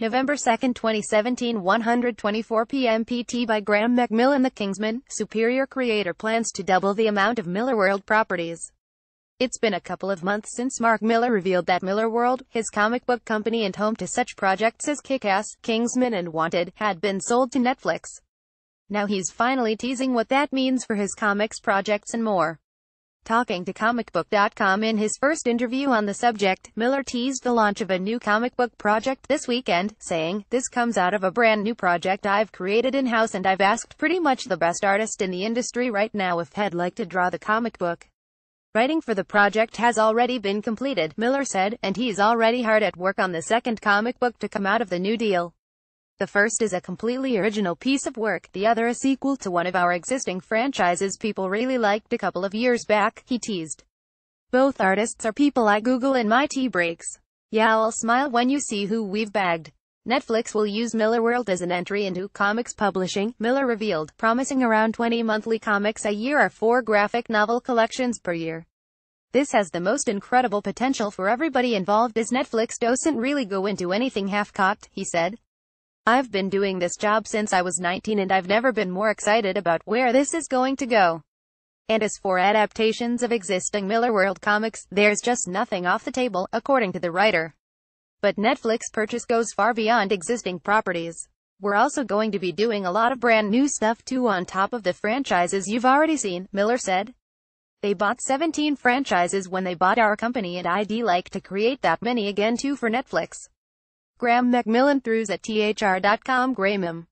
November 2, 2017 124 p.m. PT by Graeme McMillan The Kingsman, Superior Creator plans to double the amount of Millarworld properties. It's been a couple of months since Mark Millar revealed that Millarworld, his comic book company and home to such projects as Kick-Ass, Kingsman and Wanted, had been sold to Netflix. Now he's finally teasing what that means for his comics projects and more. Talking to comicbook.com in his first interview on the subject, Millar teased the launch of a new comic book project this weekend, saying, This comes out of a brand new project I've created in-house and I've asked pretty much the best artist in the industry right now if he'd like to draw the comic book. Writing for the project has already been completed, Millar said, and he's already hard at work on the second comic book to come out of the new deal. The first is a completely original piece of work, the other a sequel to one of our existing franchises people really liked a couple of years back, he teased. Both artists are people I Google in my tea breaks. Yeah I'll smile when you see who we've bagged. Netflix will use Millarworld as an entry into comics publishing, Millar revealed, promising around 20 monthly comics a year or four graphic novel collections per year. This has the most incredible potential for everybody involved as Netflix doesn't really go into anything half-cocked, he said. I've been doing this job since I was 19 and I've never been more excited about where this is going to go. And as for adaptations of existing Millarworld comics, there's just nothing off the table, according to the writer. But Netflix purchase goes far beyond existing properties. We're also going to be doing a lot of brand new stuff too on top of the franchises you've already seen, Millar said. They bought 17 franchises when they bought our company and I'd like to create that many again too for Netflix. Graeme McMillan Threws at thr.com Graeme